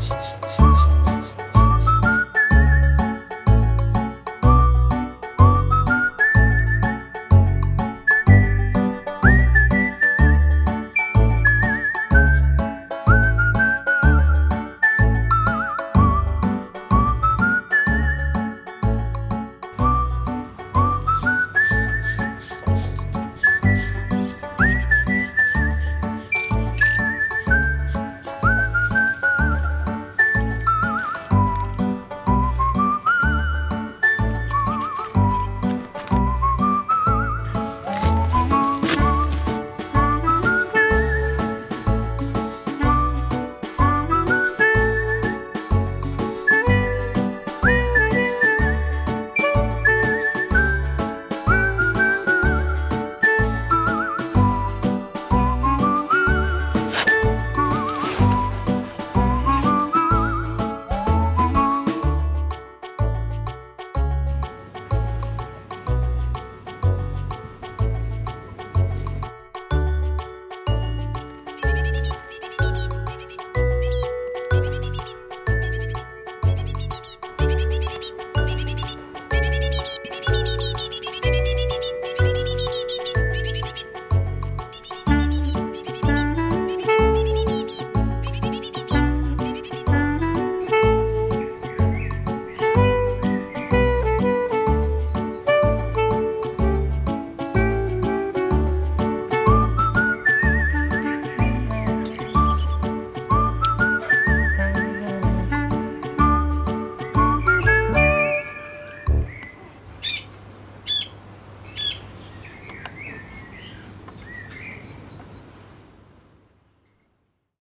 Shh, shh.